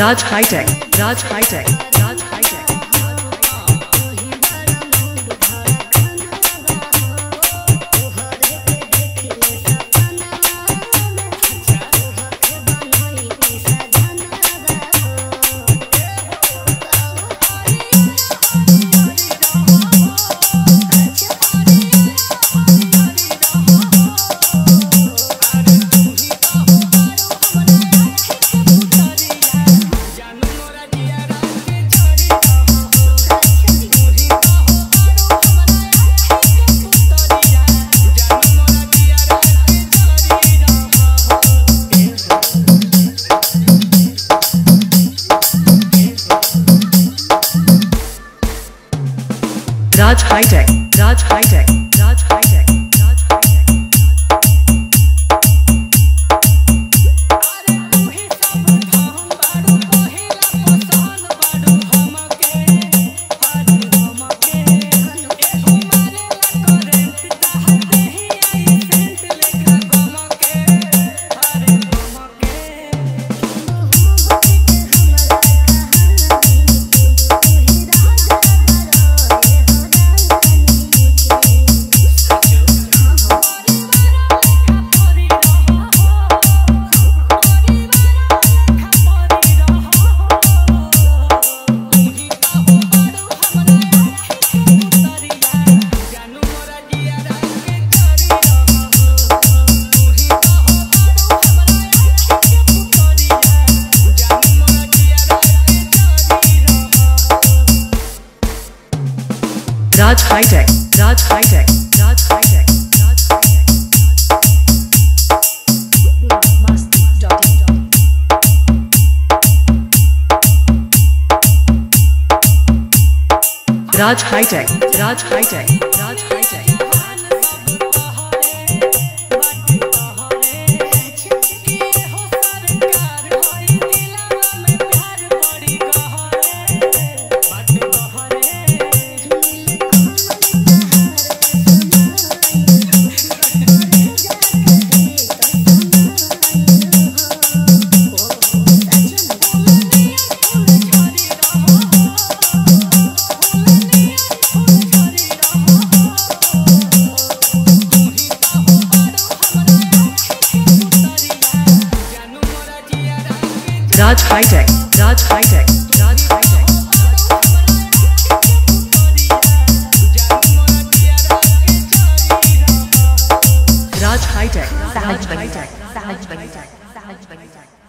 Raj High Tech, Raj High Tech, Raj Raj High Tech, Raj High Tech, Raj Raj High Tech, Raj High Tech, Raj High Tech, Raj High Tech. Raj High Tech, Raj High Tech, Raj High Tech, Raj High Tech. Raj High Tech, Sahaj High Tech, Sahaj High Tech, Sahaj High Tech.